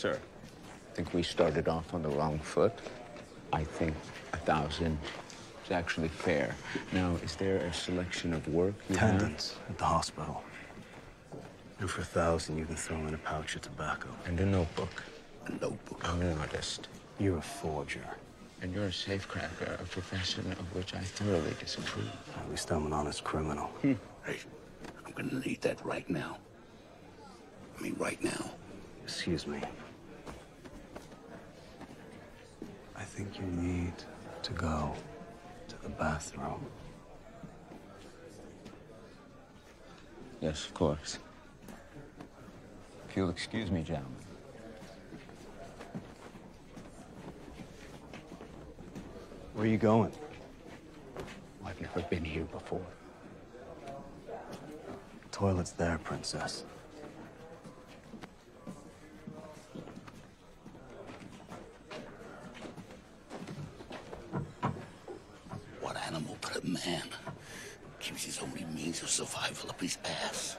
sir. I think we started off on the wrong foot. I think a thousand is actually fair. Now, is there a selection of work you? Attendance at the hospital. And for a thousand, you can throw in a pouch of tobacco. And a notebook. A notebook. I'm an artist. You're a forger. And you're a safecracker, a profession of which I thoroughly disapprove. At least I'm an honest criminal. Hmm. Hey, I'm gonna need that right now. I mean, right now. Excuse me. I think you need to go to the bathroom. Yes, of course. If you'll excuse me, gentlemen. Where are you going? I've never been here before. The Toilet's there, princess. Man keeps his only means of survival up his ass?